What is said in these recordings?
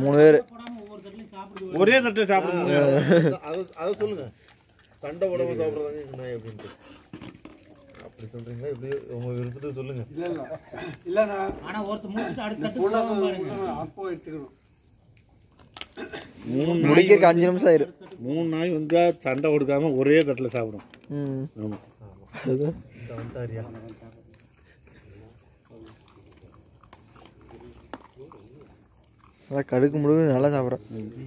மூணு பேர். ஒரே தட்டு. சாப்பிடுங்க அதை அதை சொல்லுங்க. சண்டை போடாம சாப்பிடுறதாங்க அப்படி சொல்றீங்களா இப்படி உங்க விருப்பத்தை சொல்லுங்க. ஆனா ஒருத்தர் முடிச்சுட்டு அடுத்த போகாம பாருங்க. மூணு முடிக்கிறதுக்கு அஞ்சு நிமிஷம் ஆயிரும் மூணு நாய் வந்தா சண்டை கொடுக்காம ஒரே தட்டுல சாப்பிடும். ம். ஆமா. அது? இந்த வந்துட்டாரியா அதான் கடுக்கு முடுக்கு நல்லா சாப்பிட்றேன் மெதுவா மெதுவா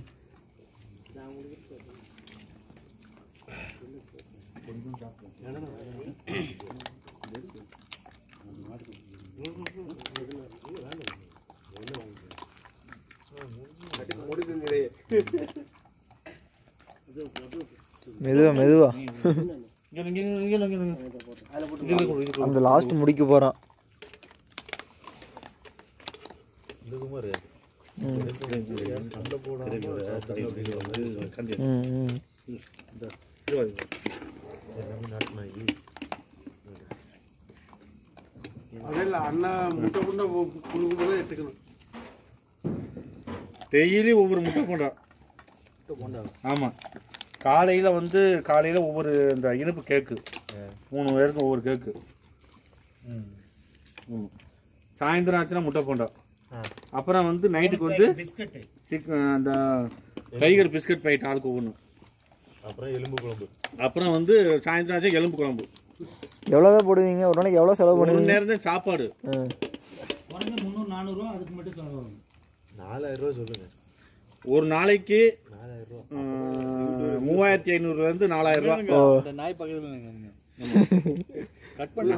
இங்க இங்க இங்க இங்க இங்க இங்க கொடு, மெதுவா மெதுவா. அந்த லாஸ்ட் முடிக்க போறான். சண்டை போடாம டெய்லி ஒவ்வொரு முட்டை போண்டா ஆமா. காலையில வந்து காலையில ஒவ்வொரு இந்த இனிப்பு கேக்கு. மூணு பேருக்கு ஒவ்வொரு கேக்கு. ம். சாயந்தரம் ஆச்சுன்னா முட்டை போண்டா அப்புறம் வந்து நைட்டுக்கு வந்து பிஸ்கட்டு. சிக் அந்த டைகர் பிஸ்கட் பைட் ஆளுக்கு ஒவ்வொன்று அப்புறம் எலும்பு குழம்பு. அப்புறம் வந்து சாயந்தரம் ஆச்சு எலும்பு குழம்பு. எவ்வளோதான் போடுவீங்க? ஒரு நாளைக்கு எவ்வளோ செலவு ஒரு பண்ணுவீங்க? நேரம் தான் சாப்பாடு. குறைஞ்ச முந்நூறு நானூறுரூவா அதுக்கு மட்டும் செலவாகும் நாலாயிரம் ரூபா சொல்லுங்க. ஒரு நாளைக்கு நாலாயிரம் ரூபா. மூவாயிரத்தி ஐநூறுலேருந்து நாலாயிரம் ரூபா. நாய் பக்கத்தில் கட் பண்ணி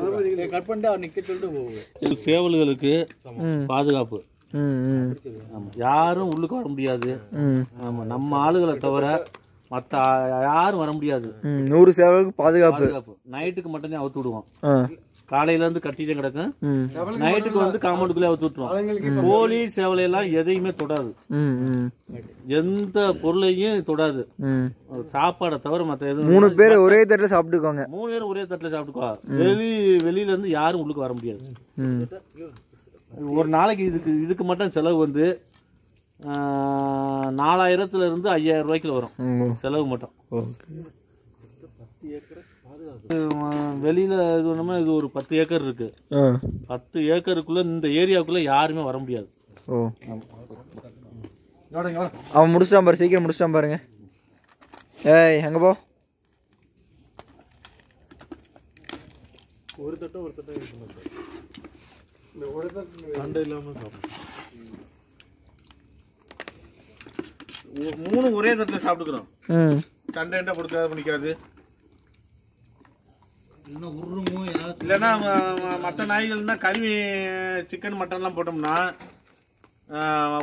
கட் பண்ணிட்டு அவர் நிக்க சொல்லிட்டு போகுது இது சேவல்களுக்கு பாதுகாப்பு. ம் ம். ஆமா. யாரும் உள்ளுக்கு வர முடியாது. ம். ஆமா நம்ம ஆளுகளை தவிர மற்ற யாரும் வர முடியாது. நூறு சேவலுக்கு பாதுகாப்பு. நைட்டுக்கு மட்டும்தான் அவுத்து விடுவோம். காலையில இருந்து கட்டி தான் கிடக்கும் நைட்டுக்கு வந்து காம்பவுண்டுக்குள்ளே அவுத்து விட்டுருவோம். கோழி சேவலை எல்லாம் எதையுமே தொடாது. எந்த பொருளையும் தொடாது. ம். சாப்பாடை தவிர மற்ற எதுவும் மூணு பேர் ஒரே தட்டில் சாப்பிட்டுக்கோங்க. மூணு பேரும் ஒரே தட்டில் சாப்பிட்டுக்கோ. வெளி வெளியில இருந்து யாரும் உள்ளுக்கு வர முடியாது. ஒரு நாளைக்கு இதுக்கு இதுக்கு மட்டும் செலவு வந்து ஆஹ், நாலாயிரத்துல இருந்து ஐயாயிரம் ரூபாய்க்குள்ள வரும். ம். செலவு மட்டும். வெளியில இது ஒண்ணுமே இது ஒரு பத்து ஏக்கர் இருக்கு. ஆ. பத்து ஏக்கருக்குள்ள இந்த ஏரியாவுக்குள்ள யாருமே வர முடியாது. ஓ. அவன் முடிச்சிட்டான் பாரு சீக்கிரம் முடிச்சிட்டான் பாருங்க. ஏய் எங்க போ? ஒரு தட்டம் ஒரு தட்டம் யூஸ் பண்ணுறது சண்டை இல்லாம சாப்பிடும் மூணு ஒரே தட்டில் சாப்பிட்டுக்கிறோம். ம் சண்டை என்ன கொடுக்காது பண்ணிக்காது. இல்லைன்னா மற்ற நாய்கள்னா கறி சிக்கன் மட்டன்லாம் போட்டோம்னா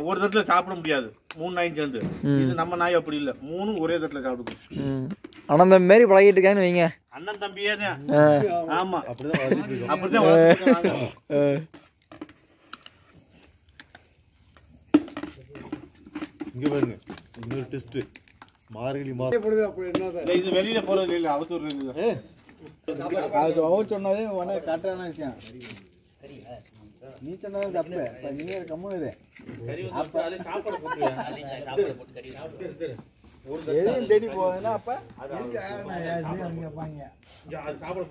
ஒரு தட்டில் சாப்பிட முடியாது. மூணு நாயும் சேர்ந்து. இது நம்ம நாய் அப்படி இல்லை. மூணும் ஒரே தட்டில் சாப்பிட்டுக்கும் ம். ஆனால் இந்த மாரி பழகிட்டு இருக்காங்கன்னு வைங்க. அண்ணன் தம்பியே தான். ஆமா. அப்படிதான் அப்படிதான். இங்க பாருங்க. இன்னொரு டெஸ்ட் மார்கழி மாதம். இது வெளியில போறது இல்ல அவத்தூர் இருக்குது அது அவர் சொன்னதே உடனே கரெக்டான விஷயம். நீ சொன்னது தப்பு. இப்ப நீ கம்முனு இரு. எதையும் தேடி போகுதுன்னா அப்ப சாப்பிட